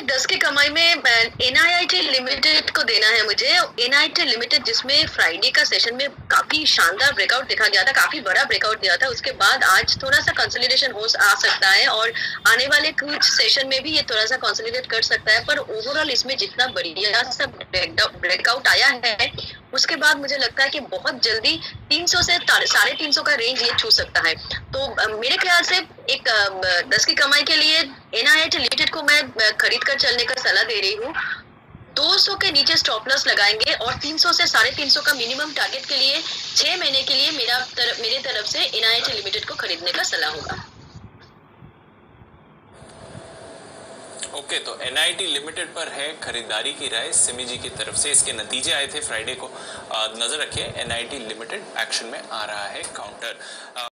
जी दस की कमाई में एनआईआईटी लिमिटेड को देना है मुझे। एनआईटी लिमिटेड जिसमें फ्राइडे का सेशन में काफ़ी शानदार ब्रेकआउट देखा गया था, काफ़ी बड़ा ब्रेकआउट दिया था। उसके बाद आज थोड़ा सा कंसोलिडेशन हो आ सकता है और आने वाले कुछ सेशन में भी ये थोड़ा सा कंसोलिडेट कर सकता है। पर ओवरऑल इसमें जितना बढ़िया सा ब्रेकआउट आया है, उसके बाद मुझे लगता है कि बहुत जल्दी 300 से साढ़े तीन का रेंज ये छू सकता है। तो मेरे ख्याल से एक दस की कमाई के लिए एनआईटी लिमिटेड को मैं खरीद कर चलने का सलाह दे रही हूँ। 200 के नीचे स्टॉप लॉस लगाएँगे और 300 से साढ़े तीन का मिनिमम टारगेट के लिए छह महीने के लिए मेरा तरफ़ मेरे तरफ़ से एनआईटी लिमिटेड को खरीदने का सलाह होगा। ओके okay, तो एनआईटी लिमिटेड पर है खरीदारी की राय सिमी जी की तरफ़ से। इसके नतीजे आए थे फ्राइडे को। नज़र रखिए एनआईटी लिमिटेड एक्शन में आ रहा है काउंटर